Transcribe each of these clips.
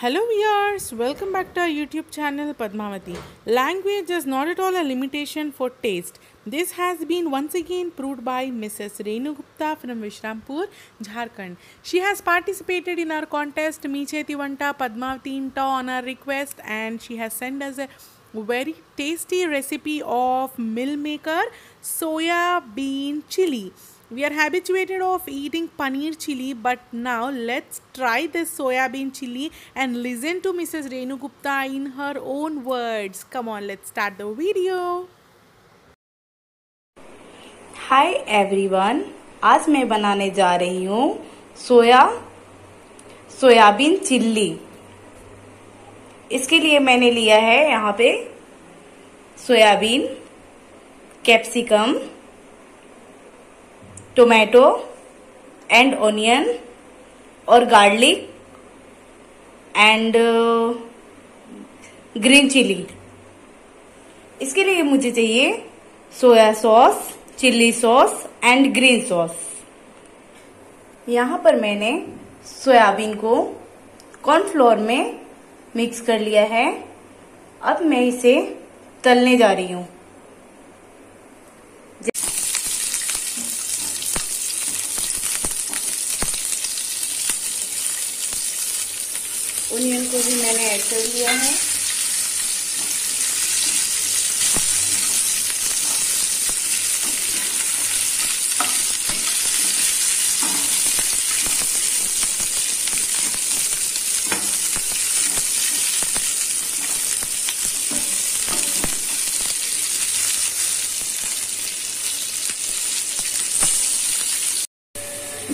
Hello viewers, welcome back to our YouTube channel Padmavati. Language is not at all a limitation for taste. This has been once again proved by Mrs. Renu Gupta from Vishrampur, Jharkhand. She has participated in our contest Micheti Vanta Padmavati Inta on our request and she has sent us a very tasty recipe of mill maker soya bean chili. We are habituated of eating paneer chili, but now let's try this soyabean chili and listen to Mrs. Renu Gupta in her own words. Come on, let's start the video. Hi everyone आज मैं बनाने जा रही हूँ soya soybean chilli इसके लिए मैंने लिया है यहाँ पे soyabean capsicum tomato and onion और गार्लिक एंड ग्रीन चिली। इसके लिए मुझे चाहिए soya sauce chilli sauce and green sauce. यहाँ पर मैंने सोयाबीन को कॉर्नफ्लोर में मिक्स कर लिया है। अब मैं इसे तलने जा रही हूँ। ओनियन को भी मैंने ऐड कर लिया है।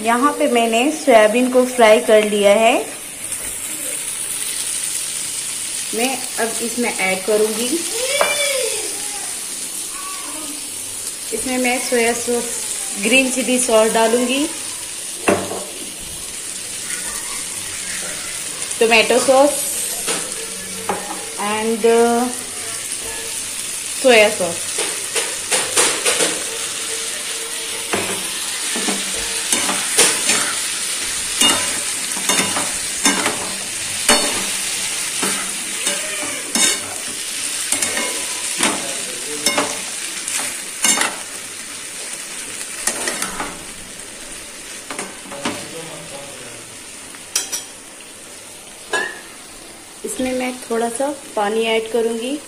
यहाँ पे मैंने सोयाबीन को फ्राई कर लिया है। मैं अब इसमें ऐड करूँगी। इसमें मैं soya sauce green chilli sauce डालूँगी। Tomato sauce and soya sauce इसमें मैं थोड़ा सा पानी ऐड करूँगी।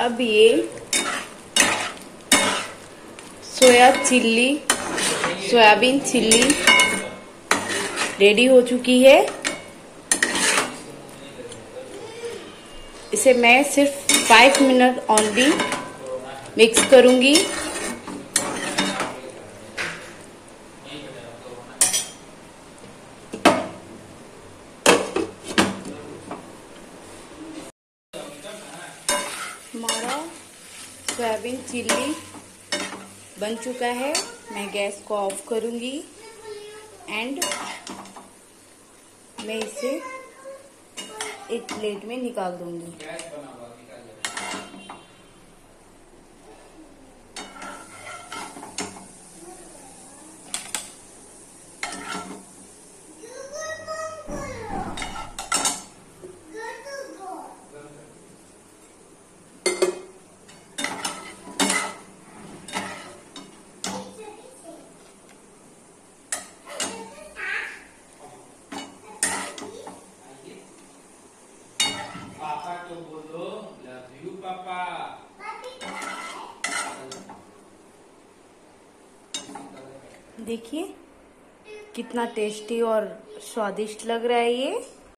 अब ये soya chilli, soyabean chilli ready हो चुकी है। इसे मैं सिर्फ़ फाइव मिनट ओनली मिक्स करूँगी। हमारा सोयाबीन चिल्ली बन चुका है। मैं गैस को ऑफ़ करूँगी एंड मैं इसे एक प्लेट में निकाल दूँगी। देखिए कितना टेस्टी और स्वादिष्ट लग रहा है ये।